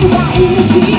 to my energy